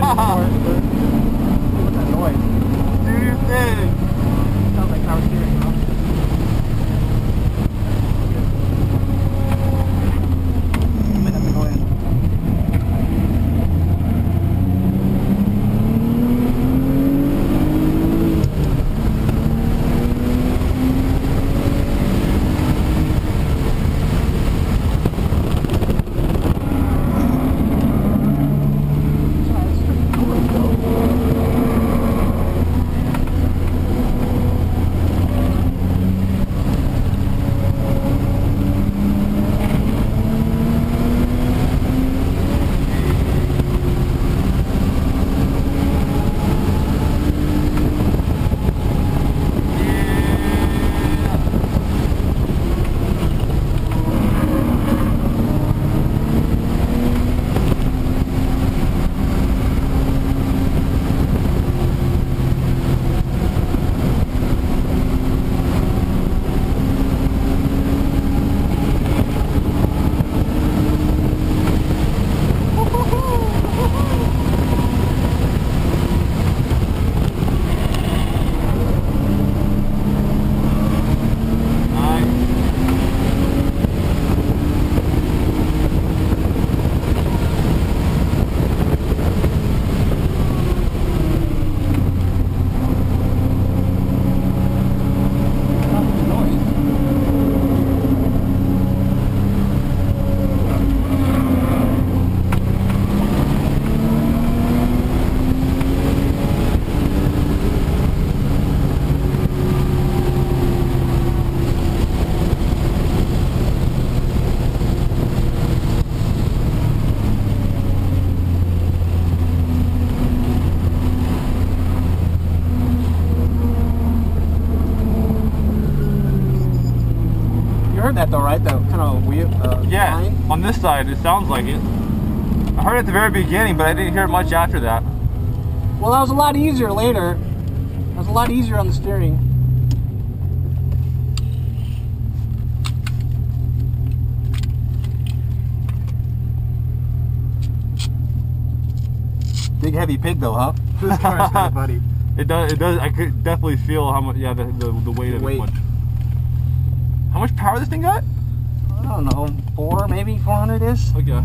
What's that noise? Do your thing. Sounds like power steering, huh? Heard that though, right? That kind of weird. Uh, Yeah, whine? on this side, it sounds like it. I heard it at the very beginning, but I didn't hear it much after that. Well, that was a lot easier later. That was a lot easier on the steering. Big heavy pig though, huh? This car's got a buddy. It does. It does. I could definitely feel how much. Yeah, the the, the weight of Weight. it. Much. How much power this thing got? I don't know, four maybe, four hundred ish. Okay.